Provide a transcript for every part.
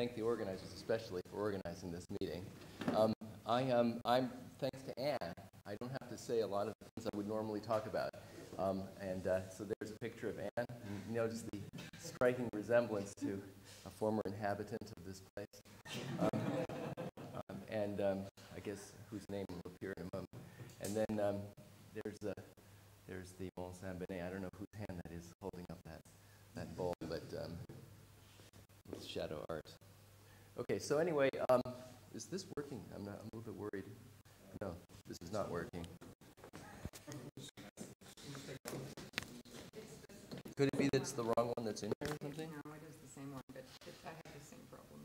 thank the organizers especially for organizing this meeting. Um, I, um, I'm, thanks to Anne, I don't have to say a lot of things I would normally talk about. Um, and uh, so there's a picture of Anne. You notice the striking resemblance to a former inhabitant of this place. Um, um, and um, I guess whose name will appear in a moment. And then there's, a, there's the Mont Saint-Benet. I don't know whose hand that is holding up that, that bowl, but shadow art. Okay, so anyway, um, is this working? I'm, not, I'm a little bit worried. No, this is not working. Could it be that it's the wrong one that's in here or something? No, it is the same one, but it, I have the same problem.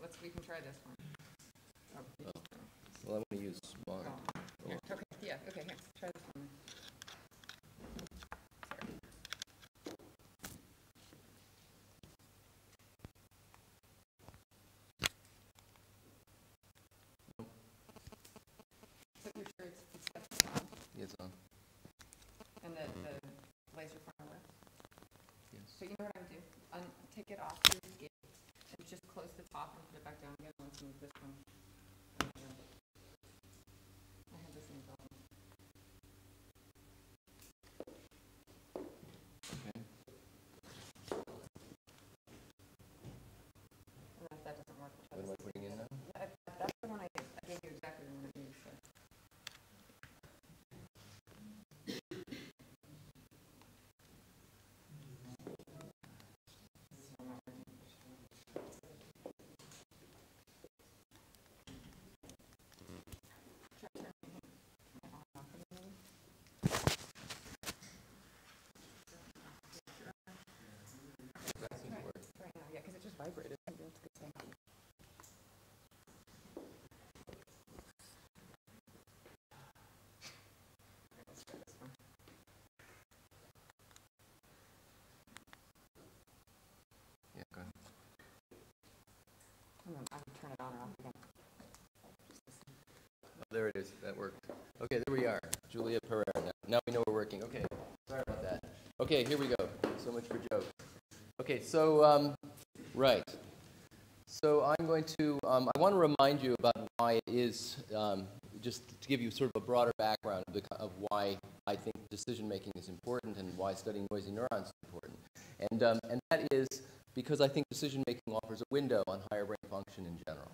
Let's, we can try this one. Oh, Oh. Well, I'm going to use mine. Oh, okay, yeah, okay, here, try this one. Sorry. So you're sure it's, it's got this on, Yes, on. and the, the laser pointer works? Yes. So you know what I would do? Un, take it off and just close the top and put it back down again you move this one. I had the same problem. Okay. And if that doesn't work, we'll try What am I this. putting in now? That- That's the one I used. I gave you exactly the one I used, so. Still not working. Try turning it on and off again. That seems to work. Right now, yeah, because it just vibrated. Maybe that's a good thing. Okay, let's try this one. Yeah, go ahead. And then I would turn it on or off again. Just this one. Oh, there it is. That worked. Okay, there we are. Julia Pereira. Now, now we know we're working. Okay, sorry about that. Okay, here we go. So much for jokes. Okay, so, um, right. So I'm going to, um, I want to remind you about why it is, um, just to give you sort of a broader background of, the, of why I think decision making is important and why studying noisy neurons is important. And, um, and that is because I think decision making offers a window on higher brain function in general.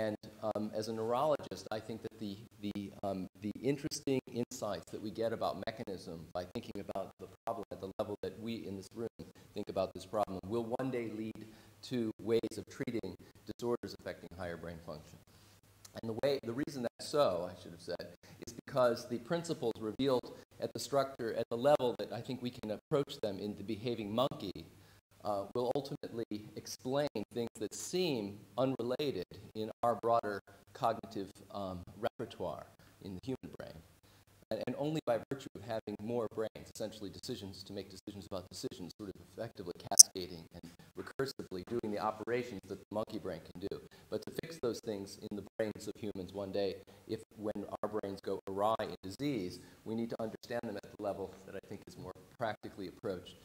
And um, as a neurologist, I think that the, the, um, the interesting insights that we get about mechanism by thinking about the problem at the level that we in this room think about this problem will one day lead to ways of treating disorders affecting higher brain function. And the way, the reason that's so, I should have said, is because the principles revealed at the structure, at the level that I think we can approach them in the behaving monkey, uh, will ultimately explain things that seem unrelated in our broader cognitive um, repertoire in the human brain. And, and only by virtue of having more brains, essentially decisions to make decisions about decisions, sort of effectively cascading and recursively doing the operations that the monkey brain can do. But to fix those things in the brains of humans one day, if when our brains go awry in disease, we need to understand them at the level that I think is more practically approached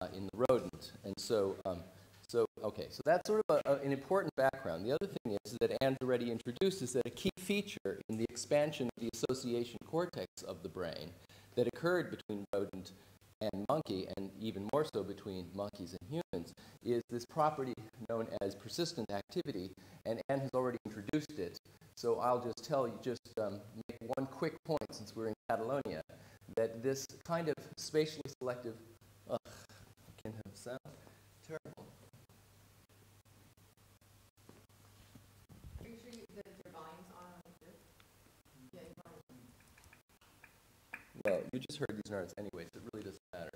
uh, in the rodent. And so, um, so okay, so that's sort of a, a- an important background. The other thing is that Anne's already introduced is that a key feature in the expansion of the association cortex of the brain that occurred between rodent and monkey, and even more so between monkeys and humans, is this property known as persistent activity, and Anne has already introduced it. So I'll just tell you, just um, make one quick point since we're in Catalonia, that this kind of spatially selective, ugh, I can't have sound, terrible. Are you sure you, that your volume's on on here? Yeah, your volume's on. Well, you just heard these neurons anyway, so it really doesn't matter.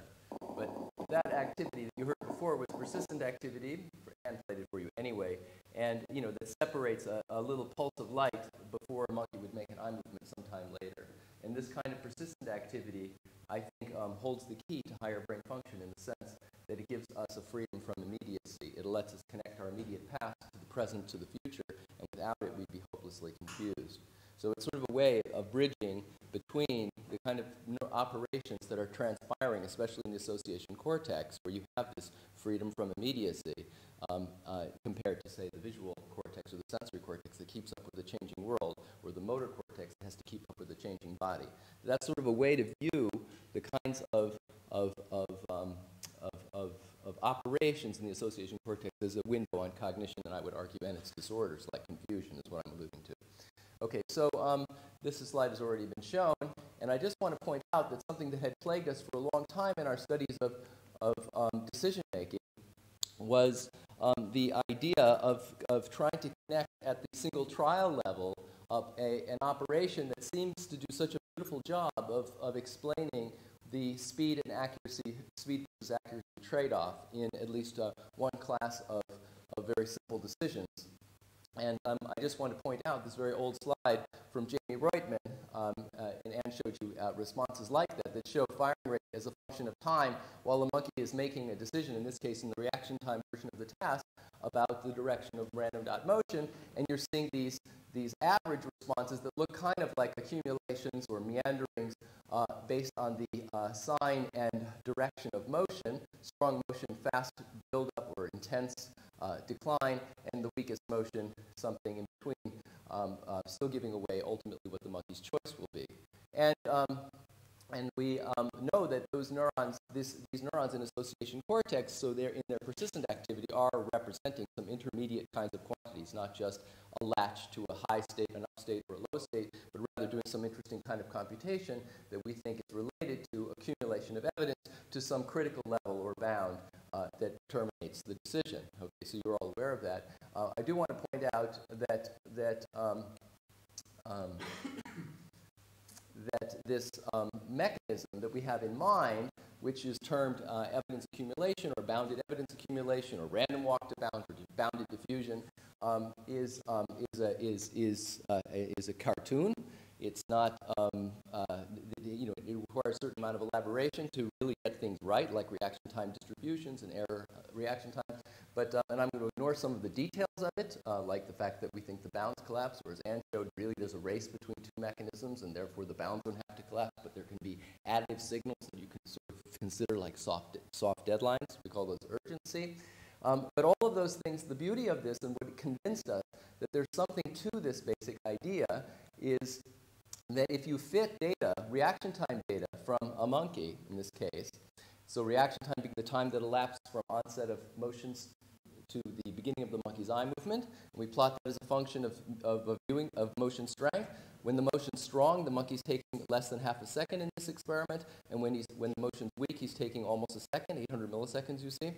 But that activity that you heard before was persistent activity, it for you anyway, and you know that separates a, a little pulse of light before a monkey would make an eye movement sometime later. And this kind of persistent activity, I think, um, holds the key to higher brain function in the sense that it gives us a freedom from immediacy. It lets us connect our immediate past to the present to the future, and without it, we'd be hopelessly confused. So it's sort of a way of bridging between the kind of operations that are transpiring, especially in the association cortex, where you have this freedom from immediacy, um, uh, compared to, say, the visual cortex or the sensory cortex that keeps up with the changing world, or the motor cortex that has to keep up with the changing body. That's sort of a way to view the kinds of, of, of, um, of, of, of operations in the association cortex as a window on cognition, and I would argue, and its disorders, like confusion is what I'm alluding to. Okay, so um, this slide has already been shown, and I just want to point out that something that had plagued us for a long time in our studies of, of um, decision making was um, the idea of, of trying to connect at the single trial level of a, an operation that seems to do such a beautiful job of, of explaining the speed and accuracy, speed versus accuracy trade-off in at least uh, one class of, of very simple decisions. And um, I just want to point out this very old slide from Jamie Roitman, um, uh, and Anne showed you uh, responses like that that show firing rate as a function of time while the monkey is making a decision, in this case in the reaction time version of the task, about the direction of random dot motion, and you're seeing these, these average responses that look kind of like accumulations or meanderings uh, based on the uh, sign and direction of motion, strong motion, fast buildup or intense uh, decline, and the weakest motion, something in between, um, uh, still giving away ultimately what the monkey's choice will be. And, um, and we um, know that those neurons, this, these neurons in association cortex, so they're in their persistent activity, are representing some intermediate kinds of quantities, not just a latch to a high state, an up state, or a low state, but rather doing some interesting kind of computation that we think is related to accumulation of evidence to some critical level or bound uh, that terminates the decision. Okay, so you're all aware of that. Uh, I do want to point out that that um, um, that this um, mechanism that we have in mind, which is termed uh, evidence accumulation or bounded evidence accumulation or random walk to bound or bounded diffusion, um, is, um, is, a, is, is, uh, is a cartoon. It's not, um, uh, you know, it requires a certain amount of elaboration to really get things right, like reaction time distributions and error uh, reaction time. But, uh, and I'm going to ignore some of the details of it, uh, like the fact that we think the bounds collapse, whereas Anne showed really there's a race between two mechanisms, and therefore the bounds don't have to collapse, but there can be additive signals that you can sort of consider like soft, soft deadlines. We call those urgency. Um, but all of those things, the beauty of this and what convinced us that there's something to this basic idea is that if you fit data, reaction time data from a monkey in this case, so reaction time being the time that elapsed from onset of motions to the beginning of the monkey's eye movement. We plot that as a function of, of, of, viewing, of motion strength. When the motion's strong, the monkey's taking less than half a second in this experiment. And when, he's, when the motion's weak, he's taking almost a second, 800 milliseconds, you see.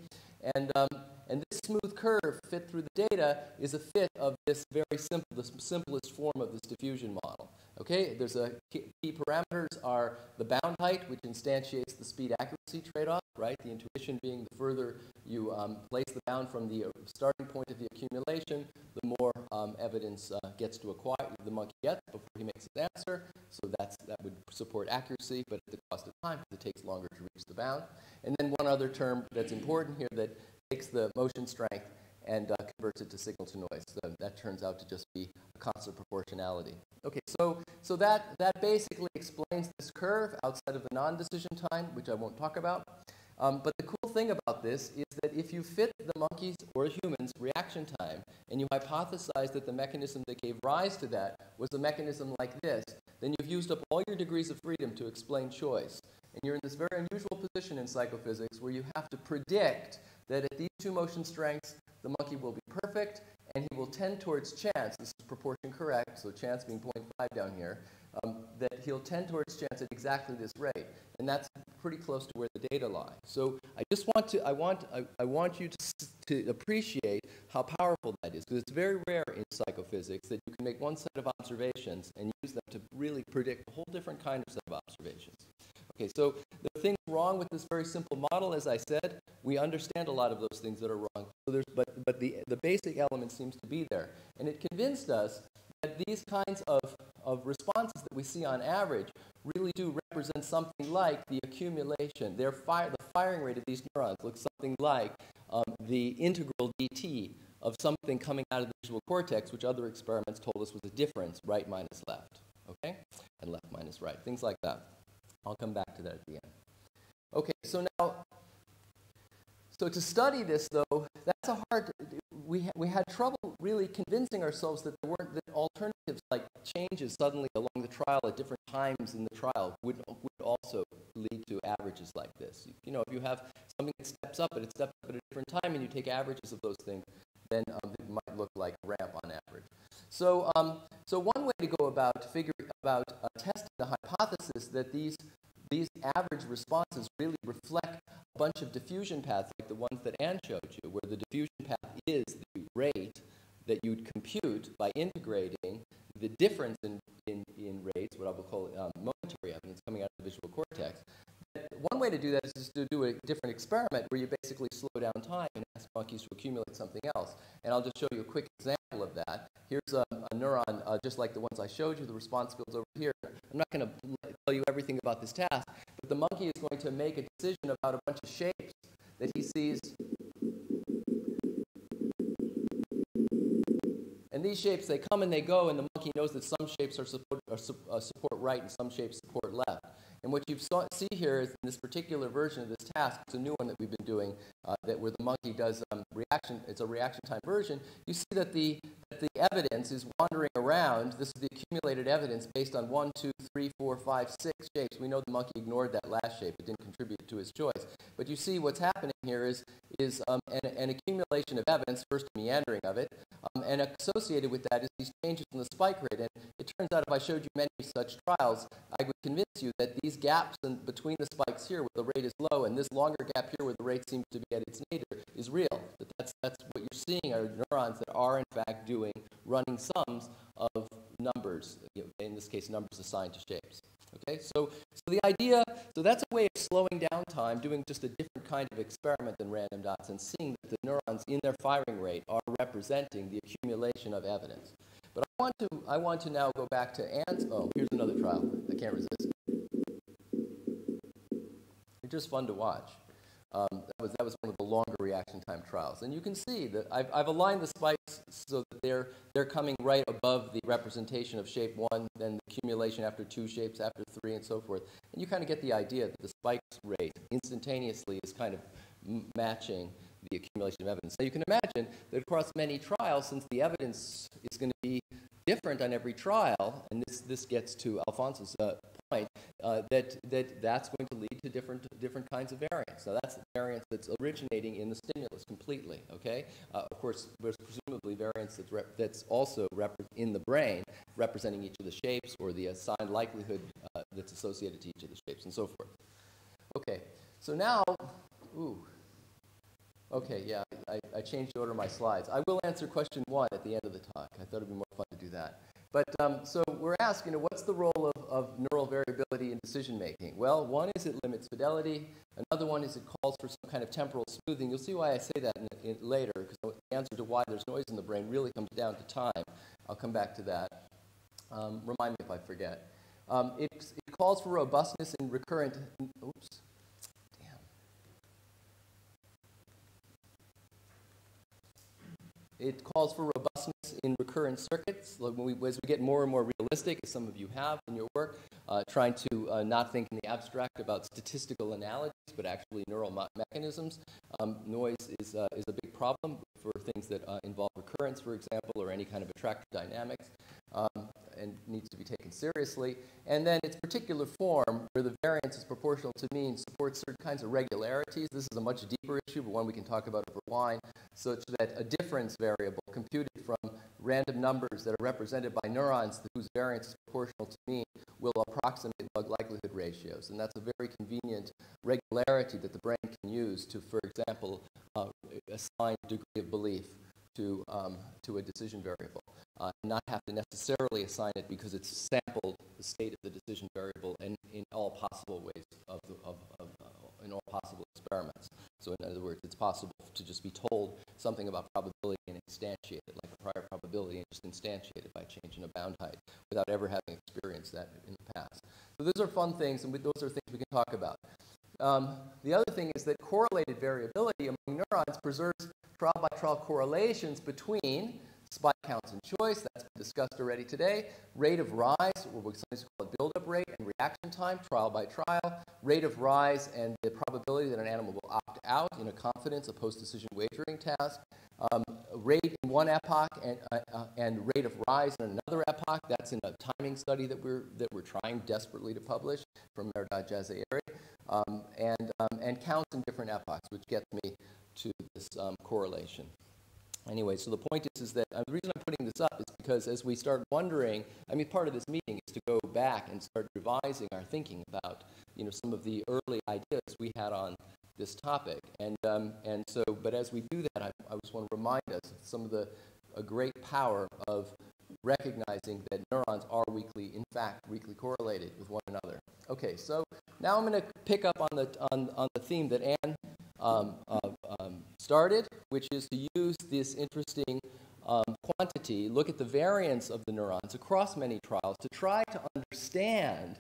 And, um, and this smooth curve fit through the data is a fit of this very simple, the simplest form of this diffusion model. Okay, there's a key parameters are the bound height, which instantiates the speed accuracy trade-off, right? The intuition being the further you um, place the bound from the starting point of the accumulation, the more um, evidence uh, gets to acquire the monkey gets before he makes his answer. So that's that would support accuracy, but at the cost of time because it takes longer to reach the bound. And then one other term that's important here that takes the motion strength and uh, converts it to signal to noise. So that turns out to just be constant proportionality. Okay, so, so that, that basically explains this curve outside of the non-decision time, which I won't talk about. Um, but the cool thing about this is that if you fit the monkeys or humans' reaction time and you hypothesize that the mechanism that gave rise to that was a mechanism like this, then you've used up all your degrees of freedom to explain choice. And you're in this very unusual position in psychophysics where you have to predict that at these two motion strengths, the monkey will be perfect and he will tend towards chance. This is proportion correct, so chance being 0.5 down here. Um, that he'll tend towards chance at exactly this rate, and that's pretty close to where the data lie. So I just want to, I want, I, I want you to, to appreciate how powerful that is, because it's very rare in psychophysics that you can make one set of observations and use them to really predict a whole different kind of set of observations. Okay, so the things wrong with this very simple model, as I said, we understand a lot of those things that are wrong. So there's, but but the, the basic element seems to be there. And it convinced us that these kinds of, of responses that we see on average really do represent something like the accumulation. Their fire, the firing rate of these neurons looks something like um, the integral dt of something coming out of the visual cortex, which other experiments told us was a difference, right minus left, okay? And left minus right, things like that. I'll come back to that at the end. Okay, so now, so to study this though, that's a hard, we, we had trouble really convincing ourselves that there weren't that alternatives like changes suddenly along the trial at different times in the trial would, would also lead to averages like this. You know, if you have something that steps up, but it steps up at a different time, and you take averages of those things, then um, it might look like ramp on average. So, um, so one way to go about figuring about uh, testing the hypothesis that these these average responses really reflect a bunch of diffusion paths like the ones that Anne showed you, where the diffusion path is the rate that you'd compute by integrating the difference in, in, in rates, what I will call um, momentary evidence coming out of the visual cortex. One way to do that is to do a different experiment where you basically slow down time and ask monkeys to accumulate something else. And I'll just show you a quick example of that. Here's a, a neuron uh, just like the ones I showed you, the response fields over here. I'm not going to tell you everything about this task, but the monkey is going to make a decision about a bunch of shapes that he sees And these shapes, they come and they go, and the monkey knows that some shapes are support, are su uh, support right and some shapes support left. And what you see here is in this particular version of this task, it's a new one that we've been doing, uh, that where the monkey does um, reaction, it's a reaction time version, you see that the, the evidence is wandering around. This is the accumulated evidence based on one, two, three, four, five, six shapes. We know the monkey ignored that last shape. It didn't contribute to his choice. But you see what's happening here is, is um, an, an, accumulation of evidence, first meandering of it, um, and associated with that is these changes in the spike rate. And it turns out if I showed you many such trials, I would convince you that these gaps in between the spikes here where the rate is low and this longer gap here where the rate seems to be at its nadir is real. That that's, that's what you're seeing are neurons that are in fact doing running sums of numbers, in this case numbers assigned to shapes. Okay, so, so the idea, so that's a way of slowing down time, doing just a different kind of experiment than random dots and seeing that the neurons in their firing rate are representing the accumulation of evidence. But I want to, I want to now go back to Anne's, oh, here's another trial. I can't resist. It's just fun to watch. Um, that, was, that was one of the longer reaction time trials. And you can see that I've, I've aligned the spikes so that they're, they're coming right above the representation of shape one, then the accumulation after two shapes, after three, and so forth. And you kind of get the idea that the spikes rate instantaneously is kind of matching the accumulation of evidence. Now you can imagine that across many trials, since the evidence is going to be different on every trial, and this, this gets to Alfonso's uh, point, uh, that, that that's going to lead to different, different kinds of variance. Now that's the variance that's originating in the stimulus completely, okay? Uh, of course, there's presumably variance that's, that's also in the brain, representing each of the shapes or the assigned likelihood uh, that's associated to each of the shapes and so forth. Okay, so now, ooh, Okay, yeah, I, I, changed the order of my slides. I will answer question one at the end of the talk. I thought it would be more fun to do that. But um, so we're asking, you know, what's the role of, of neural variability in decision making? Well, one is it limits fidelity. Another one is it calls for some kind of temporal smoothing. You'll see why I say that in, in, later, because the answer to why there's noise in the brain really comes down to time. I'll come back to that. Um, remind me if I forget. Um, it, it calls for robustness in recurrent. It calls for robustness in recurrent circuits. We, as we get more and more realistic, as some of you have in your work, uh, trying to uh, not think in the abstract about statistical analogies, but actually neural mechanisms. Um, noise is, uh, is a big problem for things that uh, involve recurrence, for example, or any kind of attractor dynamics. Um, and needs to be taken seriously. And then its particular form, where the variance is proportional to mean, supports certain kinds of regularities. This is a much deeper issue, but one we can talk about over wine, such that a difference variable computed from random numbers that are represented by neurons whose variance is proportional to mean will approximate log likelihood ratios. And that's a very convenient regularity that the brain can use to, for example, uh, assign degree of belief to, um, to a decision variable uh, not have to necessarily assign it because it's sampled the state of the decision variable in, in all possible ways of, the, of, of uh, in all possible experiments. So in other words, it's possible to just be told something about probability and instantiate it, like a prior probability, and just instantiate it by changing a bound height without ever having experienced that in the past. So those are fun things, and those are things we can talk about. Um, the other thing is that correlated variability among neurons preserves trial by trial correlations between spike counts and choice, that's been discussed already today. Rate of rise, what sometimes call it buildup rate and reaction time, trial by trial. Rate of rise and the probability that an animal will opt out in a confidence, a post-decision wagering task. Um, rate in one epoch and, uh, uh, and rate of rise in another epoch. That's in a timing study that we're, that we're trying desperately to publish from Jazayeri. Um, and, um, and counts in different epochs, which gets me to this um, correlation. Anyway, so the point is, is that uh, the reason I'm putting this up is because as we start wondering, I mean, part of this meeting is to go back and start revising our thinking about, you know, some of the early ideas we had on this topic. And, um, and so, but as we do that, I, I just want to remind us of some of the a great power of recognizing that neurons are weakly, in fact, weakly correlated with one another. Okay, so now I'm going to pick up on the, on, on the theme that Anne um, um, started, which is to use this interesting um, quantity, look at the variance of the neurons across many trials to try to understand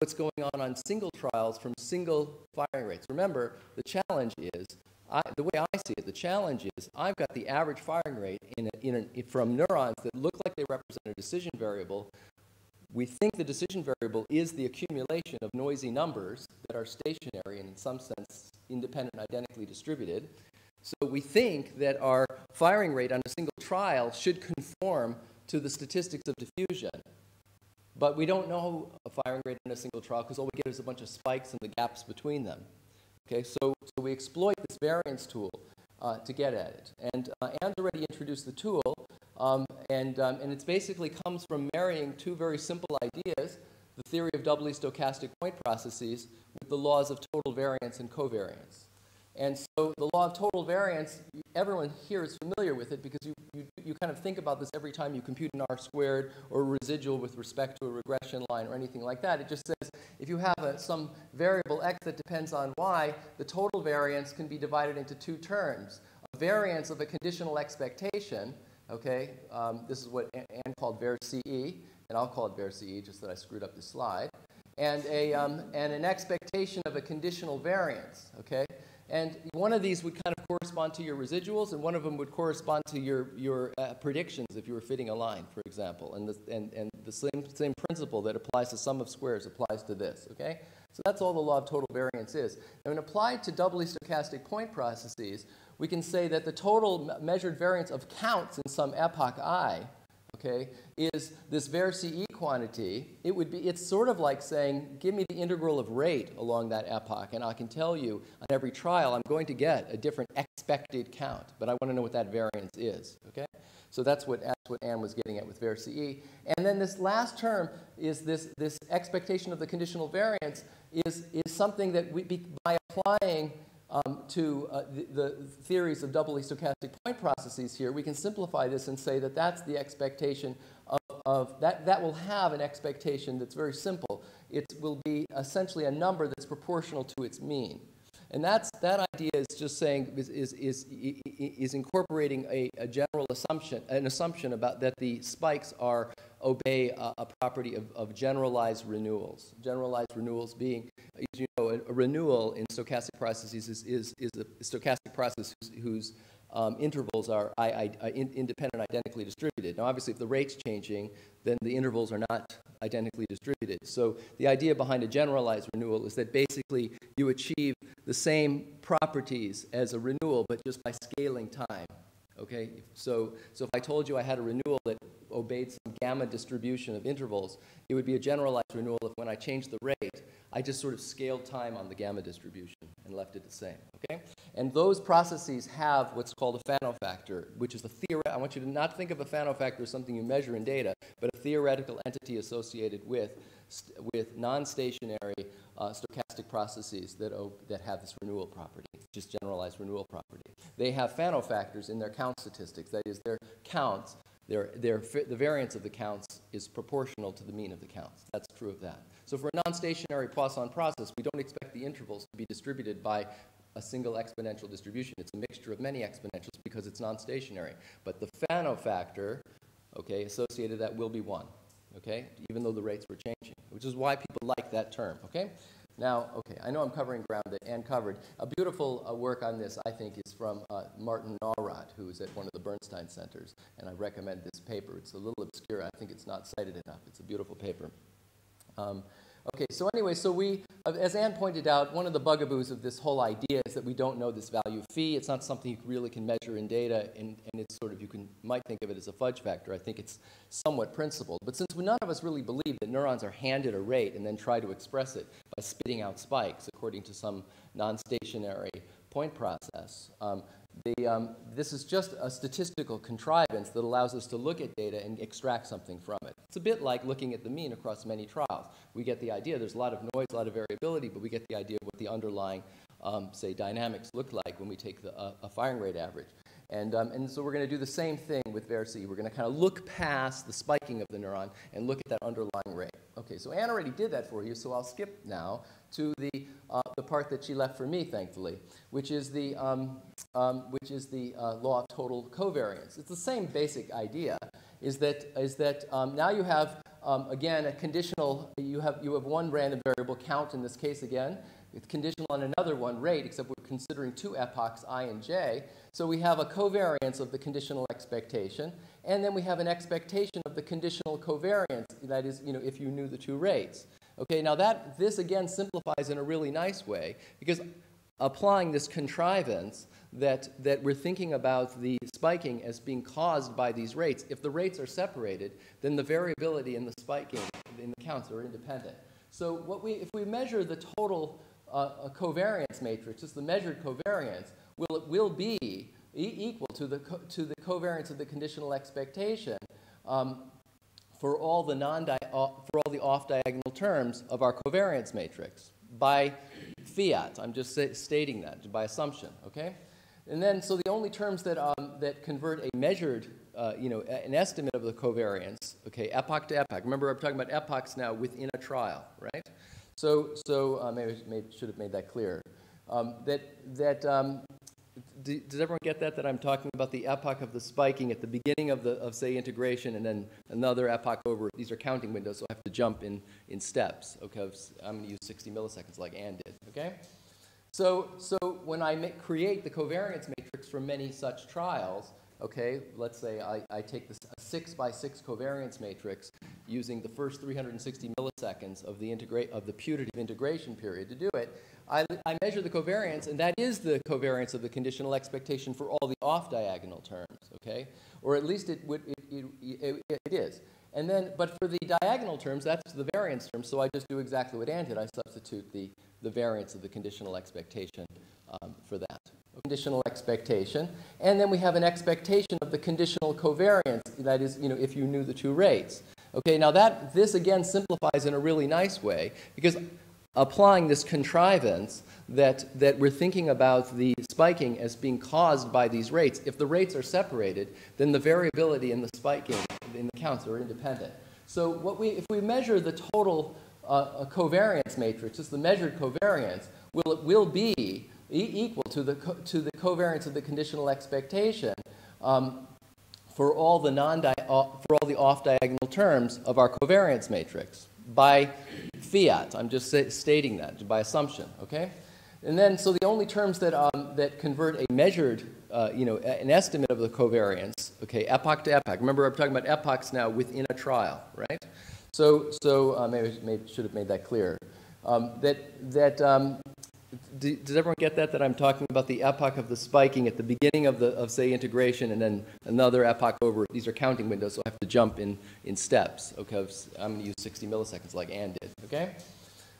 what's going on on single trials from single firing rates. Remember, the challenge is, I, the way I see it, the challenge is I've got the average firing rate in a, in a, from neurons that look like they represent a decision variable. We think the decision variable is the accumulation of noisy numbers that are stationary and in some sense independent identically distributed. So we think that our firing rate on a single trial should conform to the statistics of diffusion. But we don't know a firing rate in a single trial because all we get is a bunch of spikes and the gaps between them. Okay, so, so we exploit this variance tool uh, to get at it. And uh, Anne's already introduced the tool, um, and, um, and it basically comes from marrying two very simple ideas, the theory of doubly stochastic point processes with the laws of total variance and covariance. And so the law of total variance, everyone here is familiar with it because you, you, you, kind of think about this every time you compute an R squared or residual with respect to a regression line or anything like that. It just says if you have a, some variable x that depends on y, the total variance can be divided into two terms. A variance of a conditional expectation, okay, um, this is what Anne called var CE, and I'll call it var CE just that I screwed up the slide, and, a, um, and an expectation of a conditional variance, okay? And one of these would kind of correspond to your residuals, and one of them would correspond to your, your uh, predictions if you were fitting a line, for example. And the, and, and the same, same principle that applies to sum of squares applies to this, okay? So that's all the law of total variance is. And when applied to doubly stochastic point processes, we can say that the total measured variance of counts in some epoch i okay, is this var CE quantity. It would be, it's sort of like saying, give me the integral of rate along that epoch, and I can tell you on every trial I'm going to get a different expected count, but I want to know what that variance is, okay? So that's what, that's what Anne was getting at with var CE. And then this last term is this, this expectation of the conditional variance is, is something that we, by applying um, to uh, the, the, theories of doubly stochastic point processes here, we can simplify this and say that that's the expectation of, of, that, that will have an expectation that's very simple. It will be essentially a number that's proportional to its mean. And that's, that idea is just saying, is, is, is, is incorporating a, a, general assumption, an assumption about that the spikes are, obey a, a property of, of, generalized renewals. Generalized renewals being, you know, a, a renewal in stochastic processes is, is, is a stochastic process whose, whose um, intervals are I, I, I, in, independent identically distributed. Now, obviously, if the rate's changing, then the intervals are not identically distributed. So the idea behind a generalized renewal is that basically you achieve the same properties as a renewal, but just by scaling time. Okay, so, so if I told you I had a renewal that obeyed some gamma distribution of intervals, it would be a generalized renewal if when I changed the rate, I just sort of scaled time on the gamma distribution and left it the same. Okay, and those processes have what's called a Fano factor, which is a theory. I want you to not think of a Fano factor as something you measure in data, but a theoretical entity associated with with non-stationary uh, stochastic processes that, that have this renewal property, just generalized renewal property. They have Fano factors in their count statistics. That is, their counts, their, their, the variance of the counts is proportional to the mean of the counts. That's true of that. So for a non-stationary Poisson process, we don't expect the intervals to be distributed by a single exponential distribution. It's a mixture of many exponentials because it's non-stationary. But the Fano factor, okay, associated that will be 1 okay, even though the rates were changing, which is why people like that term, okay? Now, okay, I know I'm covering ground that Anne covered. A beautiful uh, work on this, I think, is from uh, Martin Nawrot, who is at one of the Bernstein Centers, and I recommend this paper. It's a little obscure. I think it's not cited enough. It's a beautiful paper. Um, Okay, so anyway, so we, uh, as Anne pointed out, one of the bugaboos of this whole idea is that we don't know this value phi. It's not something you really can measure in data, and, and it's sort of, you can, might think of it as a fudge factor. I think it's somewhat principled. But since none of us really believe that neurons are handed a rate and then try to express it by spitting out spikes according to some non-stationary point process, um, the, um, this is just a statistical contrivance that allows us to look at data and extract something from it. It's a bit like looking at the mean across many trials. We get the idea, there's a lot of noise, a lot of variability, but we get the idea of what the underlying, um, say, dynamics look like when we take the, uh, a firing rate average. And, um, and so we're going to do the same thing with var CE. We're going to kind of look past the spiking of the neuron and look at that underlying rate. Okay, so Anne already did that for you, so I'll skip now to the, uh, the part that she left for me, thankfully, which is the, um, um, which is the uh, law of total covariance. It's the same basic idea, is that, is that um, now you have, um, again, a conditional, you have, you have one random variable count in this case again, it's conditional on another one, rate, except we're considering two epochs, i and j. So we have a covariance of the conditional expectation, and then we have an expectation of the conditional covariance, that is, you know, if you knew the two rates. Okay, now that, this again simplifies in a really nice way, because applying this contrivance that, that we're thinking about the spiking as being caused by these rates, if the rates are separated, then the variability in the spiking in the counts are independent. So what we, if we measure the total uh, covariance matrix, just the measured covariance, will, it will be e equal to the, to the covariance of the conditional expectation um, for all the non uh, for all the off diagonal terms of our covariance matrix by fiat. I'm just stating that by assumption. Okay, and then so the only terms that um, that convert a measured uh, you know an estimate of the covariance. Okay, epoch to epoch. Remember, I'm talking about epochs now within a trial, right? So, so uh, maybe, maybe should have made that clear. Um, that, that, um, does everyone get that? That I'm talking about the epoch of the spiking at the beginning of, the, of say, integration and then another epoch over. These are counting windows, so I have to jump in, in steps. Okay, I'm going to use 60 milliseconds like Anne did. Okay? So, so when I make, create the covariance matrix for many such trials, okay, let's say I, I take this a six by six covariance matrix using the first 360 milliseconds of the, integrate, of the putative integration period to do it, I, I measure the covariance, and that is the covariance of the conditional expectation for all the off-diagonal terms, okay? Or at least it, would, it, it, it, it is. And then, but for the diagonal terms, that's the variance term, so I just do exactly what Anne did. I substitute the, the variance of the conditional expectation um, for that conditional expectation, and then we have an expectation of the conditional covariance, that is, you know, if you knew the two rates. Okay, now that, this again simplifies in a really nice way, because applying this contrivance that, that we're thinking about the spiking as being caused by these rates, if the rates are separated, then the variability in the spiking in the counts are independent. So what we, if we measure the total uh, covariance matrix, just the measured covariance, will, it will be e equal to the, to the covariance of the conditional expectation um, for all the non uh, for all the off diagonal terms of our covariance matrix by fiat. I'm just stating that by assumption. Okay, and then so the only terms that um, that convert a measured uh, you know an estimate of the covariance. Okay, epoch to epoch. Remember, I'm talking about epochs now within a trial, right? So so uh, maybe, maybe should have made that clear. Um, that that um, does everyone get that? That I'm talking about the epoch of the spiking at the beginning of the of say integration, and then another epoch over. These are counting windows, so I have to jump in in steps. Okay, I'm going to use 60 milliseconds like Anne did. Okay,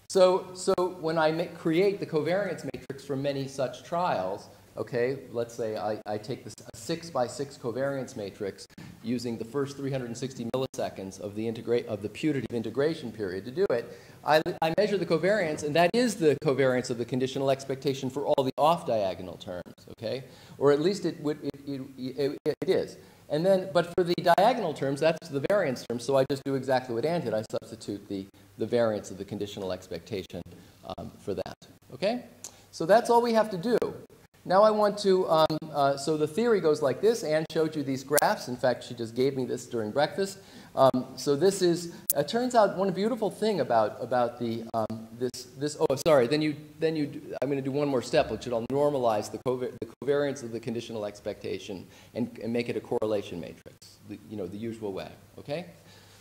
so so when I make, create the covariance matrix for many such trials, okay, let's say I, I take this six by six covariance matrix using the first 360 milliseconds of the integrate of the putative integration period to do it. I, I, measure the covariance, and that is the covariance of the conditional expectation for all the off-diagonal terms, okay? Or at least it, would, it, it, it is. And then, but for the diagonal terms, that's the variance term, so I just do exactly what Anne did. I substitute the, the variance of the conditional expectation um, for that, okay? So that's all we have to do. Now I want to, um, uh, so the theory goes like this. Anne showed you these graphs. In fact, she just gave me this during breakfast. Um, so this is, it turns out one beautiful thing about, about the, um, this, this, oh, sorry, then you, then you, do- I'm going to do one more step, which I'll normalize the covi- the covariance of the conditional expectation and, and make it a correlation matrix, the, you know, the usual way, okay?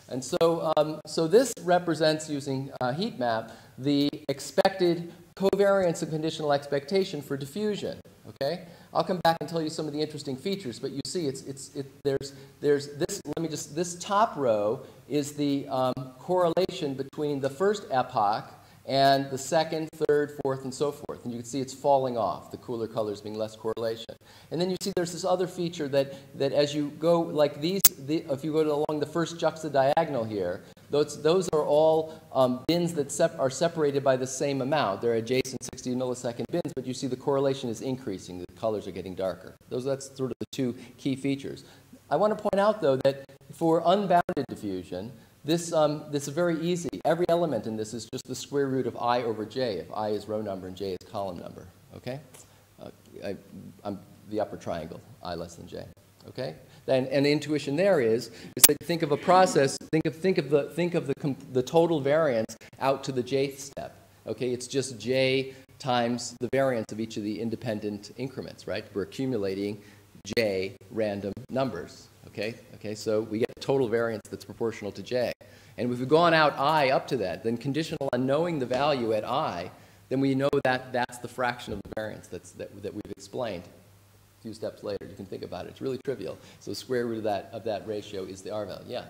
And so, um, so this represents, using uh, heat map, the expected covariance of conditional expectation for diffusion, okay? I'll come back and tell you some of the interesting features, but you see, it's, it's, it, there's, there's this, let me just, this top row is the um, correlation between the first epoch and the second, third, fourth, and so forth. And you can see it's falling off, the cooler colors being less correlation. And then you see there's this other feature that, that as you go, like these, the, if you go to along the first juxtadiagonal here, those, those are all um, bins that sep- are separated by the same amount. They're adjacent 60 millisecond bins, but you see the correlation is increasing. The colors are getting darker. Those, that's sort of the two key features. I want to point out, though, that for unbounded diffusion, this, um, this is very easy. Every element in this is just the square root of i over j, if i is row number and j is column number. Okay? Uh, I, I'm the upper triangle, i less than j. Okay? Then, and the intuition there is, is that think of a process, think of, think of, the, think of the, the total variance out to the jth step. Okay? It's just j times the variance of each of the independent increments, right? We're accumulating j random numbers. Okay? Okay, so we get total variance that's proportional to j. And if we've gone out i up to that, then conditional on knowing the value at i, then we know that that's the fraction of the variance that's, that, that we've explained. A few steps later, you can think about it. It's really trivial. So the square root of that, of that ratio is the r value. Yeah.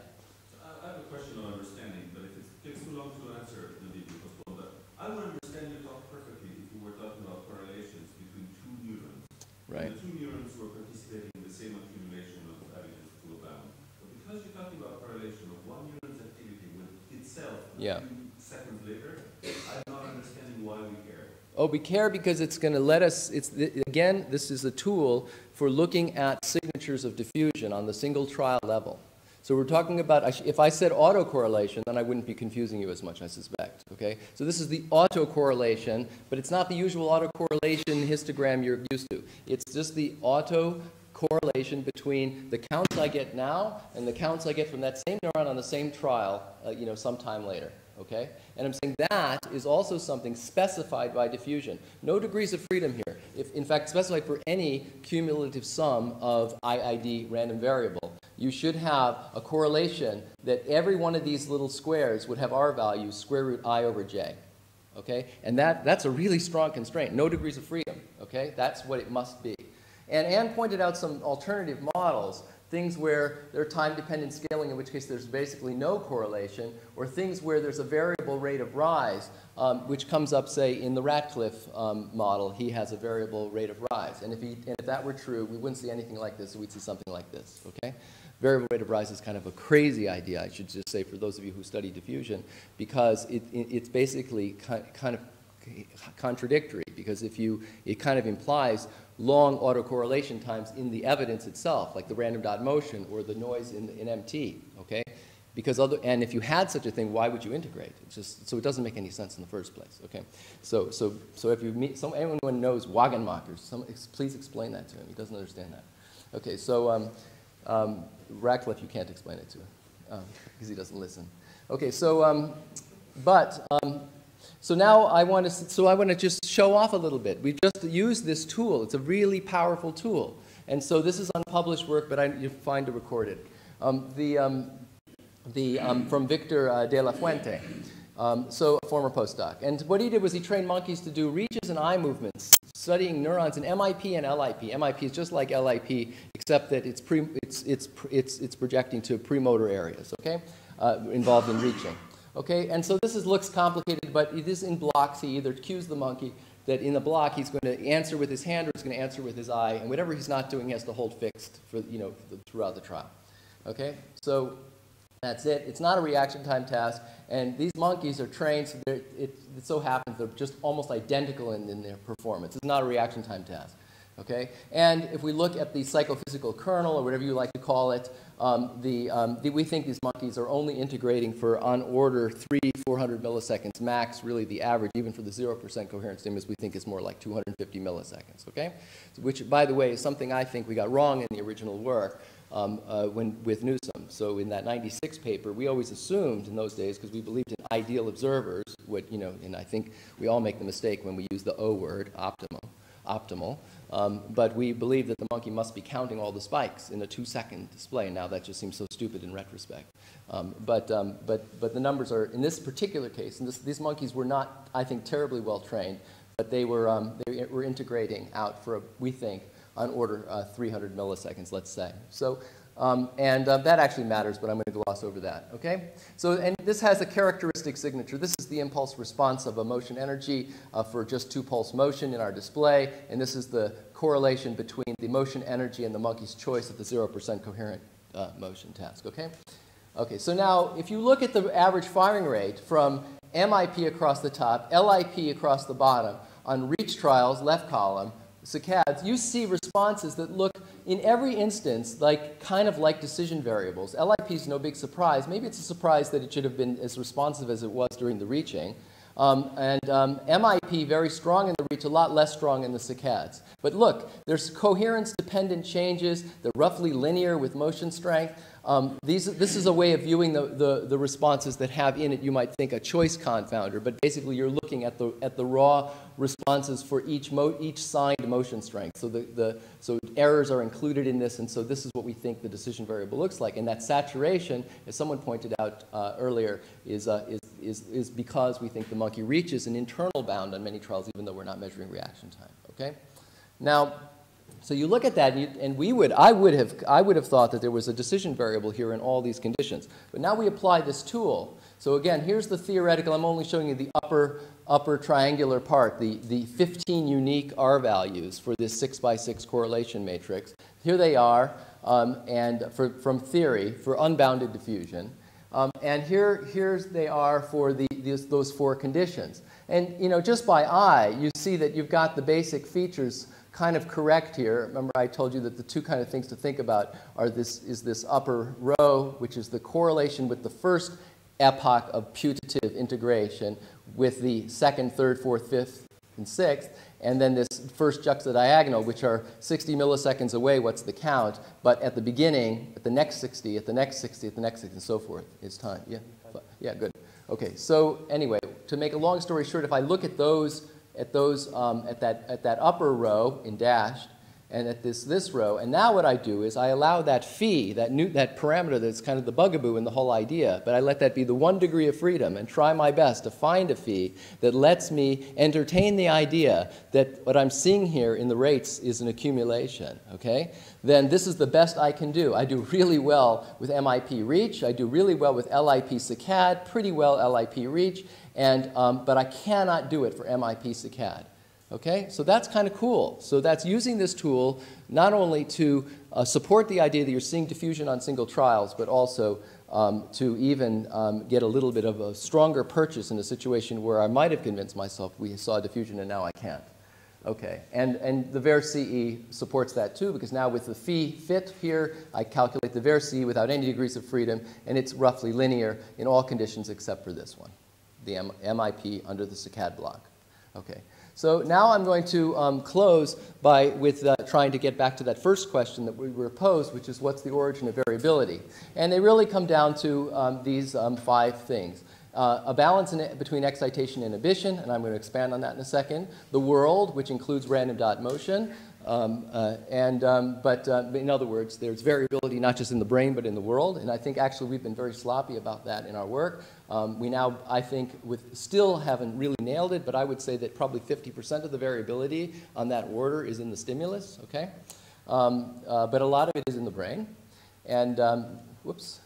I I have a question on understanding, but if it takes too long to answer, we postpone that. I would understand your talk perfectly if you were talking about correlations between two neurons. Right. And the two neurons were participating in the same accumulation of evidence to abound. But because you're talking about correlation of one neuron's activity with itself a Yeah. few seconds later, I'm not understanding why we care. Oh, we care because it's going to let us, it's, again, this is a tool for looking at signatures of diffusion on the single trial level. So we're talking about, if I said autocorrelation, then I wouldn't be confusing you as much, I suspect, okay? So this is the autocorrelation, but it's not the usual autocorrelation histogram you're used to. It's just the autocorrelation between the counts I get now and the counts I get from that same neuron on the same trial, uh, you know, sometime later okay? And I'm saying that is also something specified by diffusion. No degrees of freedom here. If, in fact, specified for any cumulative sum of IID random variable, you should have a correlation that every one of these little squares would have R value square root I over J, okay? And that, that's a really strong constraint. No degrees of freedom, okay? That's what it must be. And Anne pointed out some alternative models things where there are time-dependent scaling, in which case there's basically no correlation, or things where there's a variable rate of rise, um, which comes up, say, in the Ratcliff um, model. He has a variable rate of rise. And if, he, and if that were true, we wouldn't see anything like this. We'd see something like this, okay? Variable rate of rise is kind of a crazy idea, I should just say, for those of you who study diffusion, because it, it, it's basically kind of contradictory, because if you, it kind of implies long autocorrelation times in the evidence itself, like the random dot motion or the noise in, in MT, okay? Because other, and if you had such a thing, why would you integrate? It's just, so it doesn't make any sense in the first place, okay? So, so, so if you meet, some, anyone knows Wagenmakers, some, please explain that to him. He doesn't understand that. Okay, so um, um, Ratcliff, you can't explain it to him because he doesn't listen. Okay, so, um, but um, so now I want to, so I want to just show off a little bit. We just used this tool. It's a really powerful tool. And so this is unpublished work, but I, you find it. Um, the, um, the, um, from Victor uh, de Lafuente, um, so a former postdoc. And what he did was he trained monkeys to do reaches and eye movements, studying neurons in MIP and LIP. MIP is just like LIP, except that it's, pre, it's, it's, it's, it's projecting to premotor areas, okay, uh, involved in reaching. Okay, and so this is, looks complicated, but it is in blocks. He either cues the monkey that in the block he's going to answer with his hand or he's going to answer with his eye, and whatever he's not doing, he has to hold fixed for, you know, throughout the trial. Okay, so that's it. It's not a reaction time task, and these monkeys are trained, so it, it, so happens they're just almost identical in, in their performance. It's not a reaction time task. Okay? And if we look at the psychophysical kernel, or whatever you like to call it, um, the, um, the, we think these monkeys are only integrating for on order 3, 400 milliseconds max. Really, the average, even for the 0% coherent stimulus, we think is more like 250 milliseconds. Okay? So, which, by the way, is something I think we got wrong in the original work. um, uh, when, with Newsome. So in that 96 paper, we always assumed in those days, because we believed in ideal observers, what, you know, and I think we all make the mistake when we use the O word, optimal, optimal. Um, but we believe that the monkey must be counting all the spikes in a two-second display. Now that just seems so stupid in retrospect. Um, but, um, but, but the numbers are, in this particular case, and this, these monkeys were not, I think, terribly well trained, but they were, um, they were integrating out for, a, we think, on order uh, 300 milliseconds, let's say. So, um, and uh, that actually matters, but I'm going to gloss over that, okay? So, and this has a characteristic signature. This is the impulse response of a motion energy uh, for just two pulse motion in our display, and this is the correlation between the motion energy and the monkey's choice of the 0% coherent uh, motion task, okay? Okay, so now if you look at the average firing rate from MIP across the top, LIP across the bottom, on reach trials, left column, saccades, you see responses that look in every instance like kind of like decision variables. LIP is no big surprise. Maybe it's a surprise that it should have been as responsive as it was during the reaching. Um, and um, MIP very strong in the reach, a lot less strong in the saccades. But look, there's coherence-dependent changes. They're roughly linear with motion strength. Um, these, this is a way of viewing the, the, the, responses that have in it, you might think, a choice confounder, but basically you're looking at the, at the raw responses for each, each signed motion strength. So, the, the, so errors are included in this, and so this is what we think the decision variable looks like. And that saturation, as someone pointed out uh, earlier, is, uh, is, is, is because we think the monkey reaches an internal bound on many trials, even though we're not measuring reaction time. Okay? Now, so you look at that, and, you, and, we would, I would, have, I would have thought that there was a decision variable here in all these conditions. But now we apply this tool. So again, here's the theoretical. I'm only showing you the upper, upper triangular part, the, the 15 unique R values for this 6 by 6 correlation matrix. Here they are, um, and for, from theory, for unbounded diffusion. Um, and here, here's they are for the, these, those four conditions. And you know, just by eye, you see that you've got the basic features kind of correct here. Remember I told you that the two kind of things to think about are this is this upper row, which is the correlation with the first epoch of putative integration with the second, third, fourth, fifth, and sixth, and then this first juxtadiagonal, which are 60 milliseconds away, what's the count, but at the beginning, at the next 60, at the next 60, at the next 60, and so forth is time. Yeah? Yeah, good. Okay, so anyway, to make a long story short, if I look at those at those um, at that at that upper row in dashed and at this this row. And now what I do is I allow that phi, that new, that parameter that's kind of the bugaboo in the whole idea, but I let that be the one degree of freedom and try my best to find a phi that lets me entertain the idea that what I'm seeing here in the rates is an accumulation. Okay? Then this is the best I can do. I do really well with MIP reach. I do really well with LIP saccade, pretty well LIP reach. And, um, but I cannot do it for MIP saccade. Okay, so that's kind of cool. So that's using this tool not only to uh, support the idea that you're seeing diffusion on single trials, but also um, to even um, get a little bit of a stronger purchase in a situation where I might have convinced myself we saw diffusion and now I can't. Okay, and, and the var CE supports that too because now with the phi fit here, I calculate the var CE without any degrees of freedom and it's roughly linear in all conditions except for this one the M MIP under the saccade block. Okay. So now I'm going to um, close by with uh, trying to get back to that first question that we were posed, which is what's the origin of variability? And they really come down to um, these um, five things. Uh, a balance in, between excitation and inhibition, and I'm going to expand on that in a second. The world, which includes random dot motion. Um, uh, and, um, but uh, in other words, there's variability not just in the brain, but in the world. And I think actually we've been very sloppy about that in our work. Um, we now, I think, with, still haven't really nailed it, but I would say that probably 50% of the variability on that order is in the stimulus, okay? Um, uh, but a lot of it is in the brain. And, um, whoops.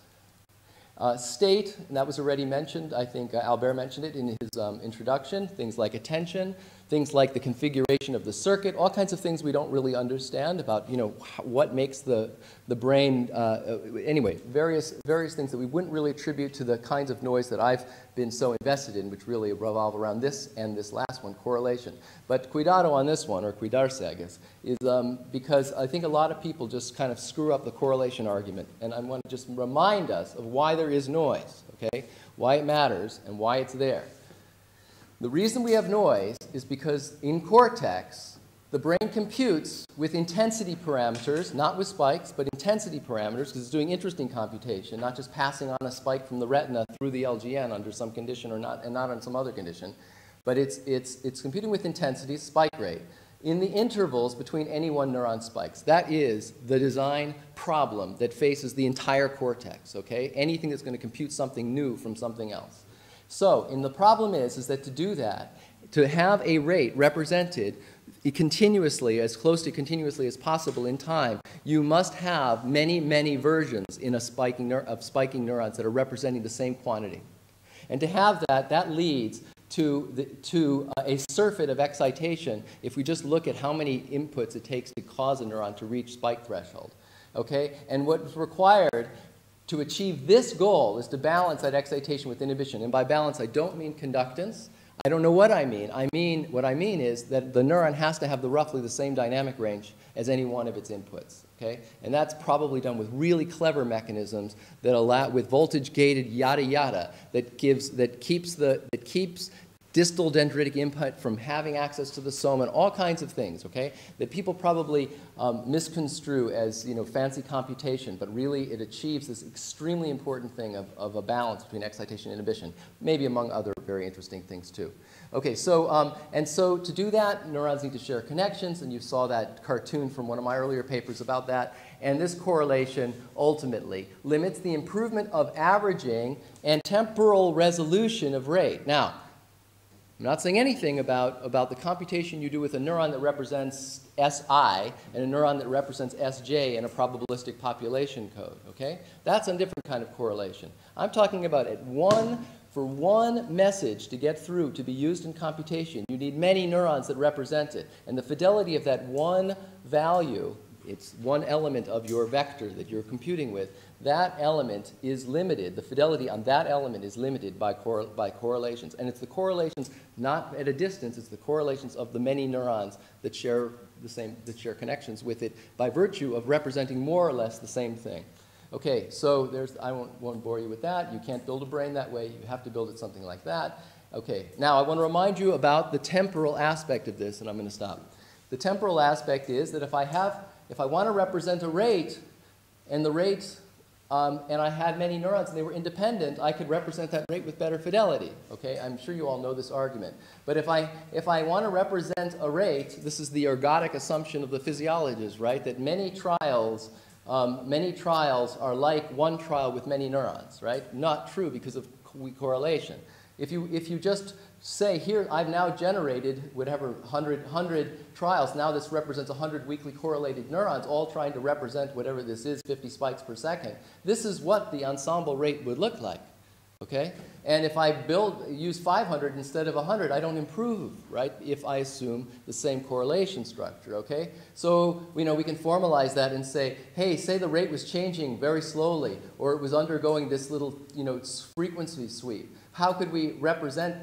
Uh, state, and that was already mentioned, I think uh, Albert mentioned it in his um, introduction, things like attention, things like the configuration of the circuit, all kinds of things we don't really understand about, you know, what makes the, the brain, uh, anyway, various, various things that we wouldn't really attribute to the kinds of noise that I've been so invested in, which really revolve around this and this last one, correlation. But cuidado on this one, or cuidarse, I guess, is um, because I think a lot of people just kind of screw up the correlation argument. And I want to just remind us of why there is noise, okay? Why it matters and why it's there. The reason we have noise is because in cortex, the brain computes with intensity parameters, not with spikes, but intensity parameters, because it's doing interesting computation, not just passing on a spike from the retina through the LGN under some condition or not, and not on some other condition. But it's, it's, it's computing with intensity, spike rate, in the intervals between any one neuron spikes. That is the design problem that faces the entire cortex, okay? Anything that's going to compute something new from something else. So, and the problem is, is that to do that, to have a rate represented continuously, as close to continuously as possible in time, you must have many, many versions in a spiking of spiking neurons that are representing the same quantity. And to have that, that leads to, the, to uh, a surfeit of excitation if we just look at how many inputs it takes to cause a neuron to reach spike threshold. Okay? And what's required to achieve this goal is to balance that excitation with inhibition. And by balance, I don't mean conductance. I don't know what I mean. I mean, what I mean is that the neuron has to have the roughly the same dynamic range as any one of its inputs. Okay? And that's probably done with really clever mechanisms that allow, with voltage gated yada yada, that gives, that keeps the, that keeps distal dendritic input from having access to the soma and all kinds of things, okay, that people probably um, misconstrue as, you know, fancy computation, but really it achieves this extremely important thing of, of a balance between excitation and inhibition, maybe among other very interesting things too. Okay, so, um, and so to do that, neurons need to share connections, and you saw that cartoon from one of my earlier papers about that. And this correlation ultimately limits the improvement of averaging and temporal resolution of rate. Now, I'm not saying anything about, about the computation you do with a neuron that represents Si and a neuron that represents Sj in a probabilistic population code, okay? That's a different kind of correlation. I'm talking about at one, for one message to get through to be used in computation, you need many neurons that represent it. And the fidelity of that one value, it's one element of your vector that you're computing with, that element is limited, the fidelity on that element is limited by, cor by correlations. And it's the correlations not at a distance, it's the correlations of the many neurons that share the same, that share connections with it by virtue of representing more or less the same thing. Okay, so there's, I won't, won't bore you with that. You can't build a brain that way. You have to build it something like that. Okay, now I want to remind you about the temporal aspect of this, and I'm going to stop. The temporal aspect is that if I have, if I want to represent a rate, and the rate um, and I had many neurons and they were independent, I could represent that rate with better fidelity. Okay, I'm sure you all know this argument. But if I, if I want to represent a rate, this is the ergodic assumption of the physiologists, right? That many trials, um, many trials are like one trial with many neurons, right? Not true because of weak correlation. If you, if you just say here, I've now generated whatever 100, 100 trials. Now this represents 100 weakly correlated neurons, all trying to represent whatever this is, 50 spikes per second. This is what the ensemble rate would look like. Okay? And if I build, use 500 instead of 100, I don't improve, right? If I assume the same correlation structure, okay? So, you know, we can formalize that and say, hey, say the rate was changing very slowly, or it was undergoing this little, you know, frequency sweep how could we represent,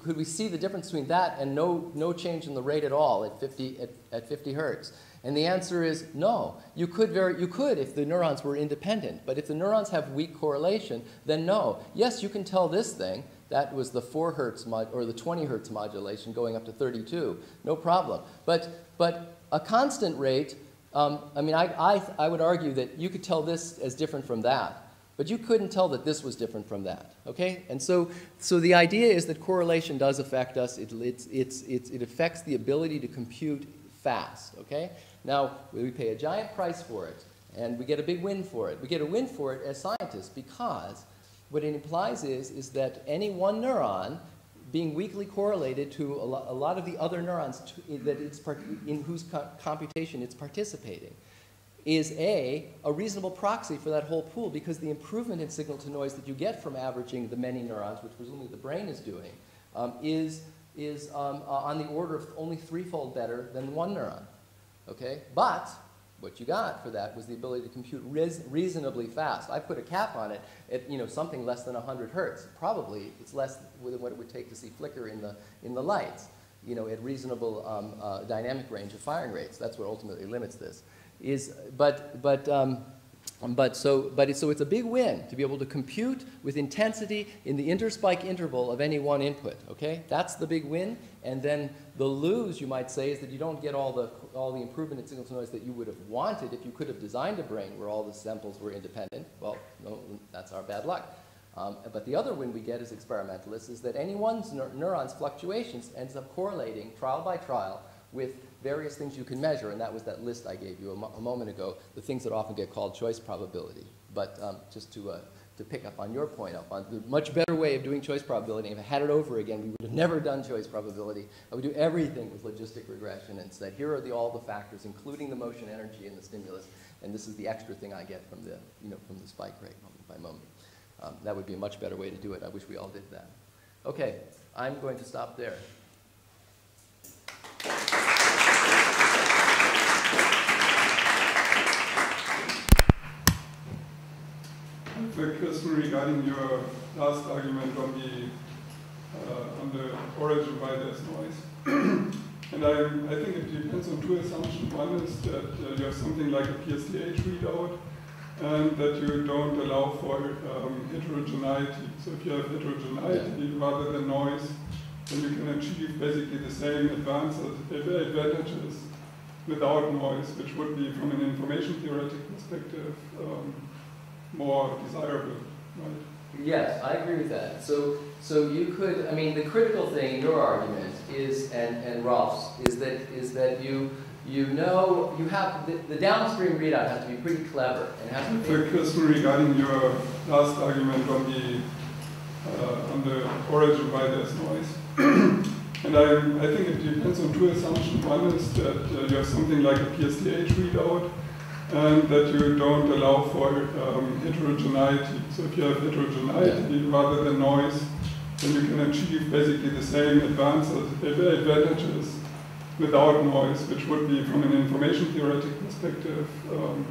could we see the difference between that and no, no change in the rate at all at 50, at, at 50 hertz? And the answer is no. You could, very, you could if the neurons were independent, but if the neurons have weak correlation, then no. Yes, you can tell this thing, that was the 4 hertz mod, or the 20 hertz modulation going up to 32, no problem. But, but a constant rate, um, I mean, I, I, I would argue that you could tell this as different from that. But you couldn't tell that this was different from that, okay? And so, so the idea is that correlation does affect us. It, it's, it's, it's, it affects the ability to compute fast, okay? Now, we pay a giant price for it, and we get a big win for it. We get a win for it as scientists because what it implies is, is that any one neuron being weakly correlated to a, lot of the other neurons that it's in whose co computation it's participating is A, a reasonable proxy for that whole pool because the improvement in signal to noise that you get from averaging the many neurons, which presumably the brain is doing, um, is, is um, uh, on the order of only threefold better than one neuron. Okay? But what you got for that was the ability to compute reasonably fast. I put a cap on it at you know, something less than 100 hertz. Probably it's less than what it would take to see flicker in the, in the lights you know, at reasonable um, uh, dynamic range of firing rates. That's what ultimately limits this is, but, but um, But so, but it's, so it's a big win to be able to compute with intensity in the interspike interval of any one input. Okay, that's the big win. And then the lose, you might say, is that you don't get all the all the improvement in signal to noise that you would have wanted if you could have designed a brain where all the samples were independent. Well, no, that's our bad luck. Um, but the other win we get as experimentalists is that anyone's neur neuron's fluctuations ends up correlating trial by trial with various things you can measure, and that was that list I gave you a, mo a moment ago, the things that often get called choice probability. But um, just to, uh, to pick up on your point, up on the much better way of doing choice probability, if I had it over again, we would have never done choice probability. I would do everything with logistic regression and said, here are the, all the factors, including the motion energy and the stimulus, and this is the extra thing I get from the, you know, from the spike rate moment by moment. Um, that would be a much better way to do it. I wish we all did that. Okay, I'm going to stop there. Regarding your last argument on the uh, on the origin why there's noise. and I, I think it depends on two assumptions. One is that uh, you have something like a PSTH readout and that you don't allow for um, heterogeneity. So if you have heterogeneity rather than noise, then you can achieve basically the same advances, advantages without noise, which would be, from an information theoretic perspective, um, more desirable? Yes, I agree with that. So, so you could, I mean, the critical thing in your argument is, and, and Rolf's, is that, is that you, you know, you have, the, the downstream readout has to be pretty clever. And has to be. Question regarding your last argument on the, uh, on the origin why there's noise. and I, I think it depends on two assumptions. One is that uh, you have something like a PSTH readout, and that you don't allow for um, heterogeneity. So if you have heterogeneity yeah. rather than noise, then you can achieve basically the same advances, advantages without noise, which would be, from an information theoretic perspective, um,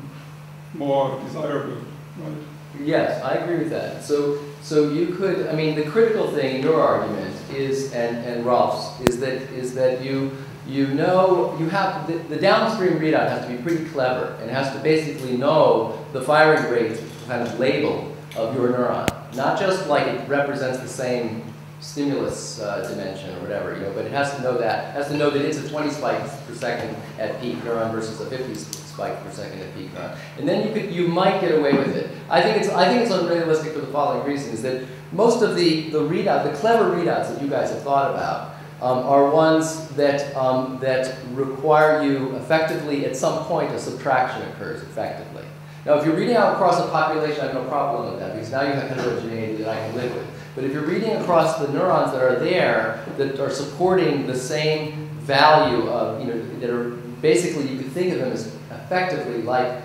more desirable, right? Yes, I agree with that. So, so you could, I mean, the critical thing in your argument is, and, and Rolf's, is that, is that you, you know, you have, the, the, downstream readout has to be pretty clever and has to basically know the firing rate kind of label of your neuron. Not just like it represents the same stimulus uh, dimension or whatever, you know, but it has to know that, it has to know that it's a 20 spikes per second at peak neuron versus a 50 spike per second at peak neuron. And then you could, you might get away with it. I think it's, I think it's unrealistic for the following reason, is that most of the, the readout, the clever readouts that you guys have thought about, um, are ones that, um, that require you effectively, at some point, a subtraction occurs effectively. Now, if you're reading out across a population, I have no problem with that, because now you have heterogeneity that I can live with. But if you're reading across the neurons that are there, that are supporting the same value of, you know, that are basically, you could think of them as effectively like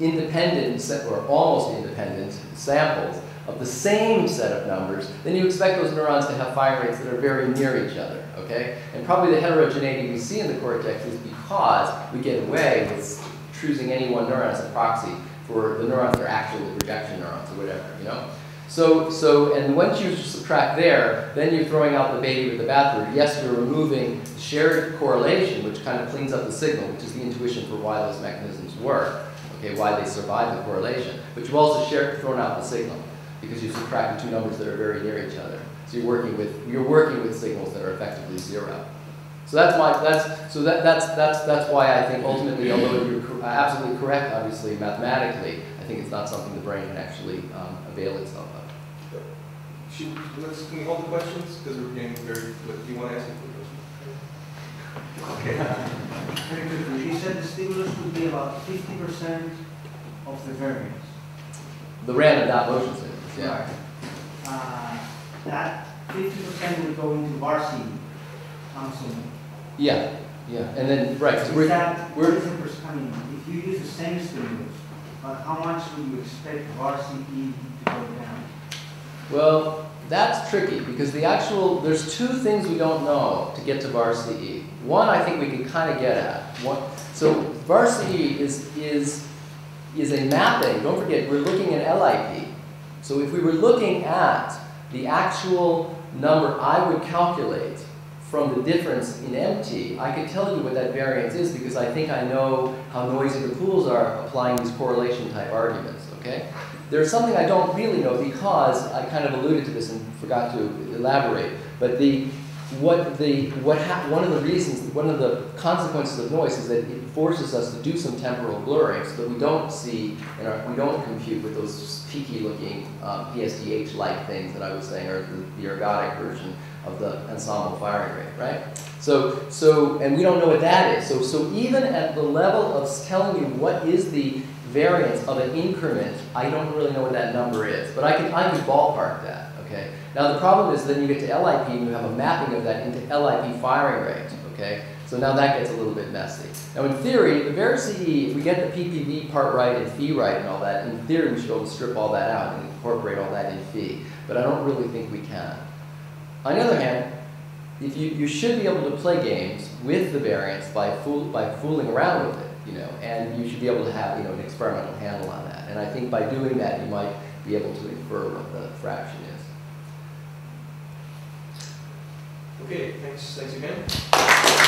independent, or almost independent samples, of the same set of numbers, then you expect those neurons to have fire rates that are very near each other, okay? And probably the heterogeneity we see in the cortex is because we get away with choosing any one neuron as a proxy for the neurons that are actually the projection neurons or whatever, you know? So, so, and once you subtract there, then you're throwing out the baby with the bathwater. Yes, you're removing shared correlation, which kind of cleans up the signal, which is the intuition for why those mechanisms work, okay, why they survive the correlation. But you've also shared, thrown out the signal because you're subtracting two numbers that are very near each other. So you're working with you're working with signals that are effectively zero. So that's why that's so that that's that's that's why I think ultimately, although you're absolutely correct, obviously mathematically, I think it's not something the brain can actually um, avail itself of. Should, let's can we hold the questions because we're getting very. What, do you want to ask a question? Okay. Very quickly, you said the stimulus would be about 50% of the variance. The random dot motion stimulus. Yeah. Uh, that 50% would go into var CE, I'm assuming. Yeah, yeah, and then, right, so we're, that, we're, if you use the same stimulus, but how much would you expect var CE to go down? Well, that's tricky because the actual, there's two things we don't know to get to var CE One I think we can kind of get at. One, so var CE is, is, is a mapping, don't forget, we're looking at LIP. So if we were looking at the actual number I would calculate from the difference in MT, I could tell you what that variance is because I think I know how noisy the pools are applying these correlation type arguments, okay? There's something I don't really know because I kind of alluded to this and forgot to elaborate. But the what the what one of the reasons, one of the consequences of noise is that it forces us to do some temporal blurring so that we don't see and we don't compute with those peaky looking um, PSTH like things that I was saying, or the, the ergodic version of the ensemble firing rate, right? So, so, and we don't know what that is. So, so even at the level of telling you what is the variance of an increment, I don't really know what that number is. But I can, I can ballpark that, okay? Now the problem is then you get to LIP and you have a mapping of that into LIP firing rate, okay? So now that gets a little bit messy. Now in theory, the var CE, if we get the PPV part right and phi right and all that, in theory we should be able to strip all that out and incorporate all that in phi. But I don't really think we can. On the other hand, if you, you should be able to play games with the variance by, fool, by fooling around with it, you know, and you should be able to have, you know, an experimental handle on that. And I think by doing that, you might be able to infer what the fraction is. Okay, thanks, thanks again.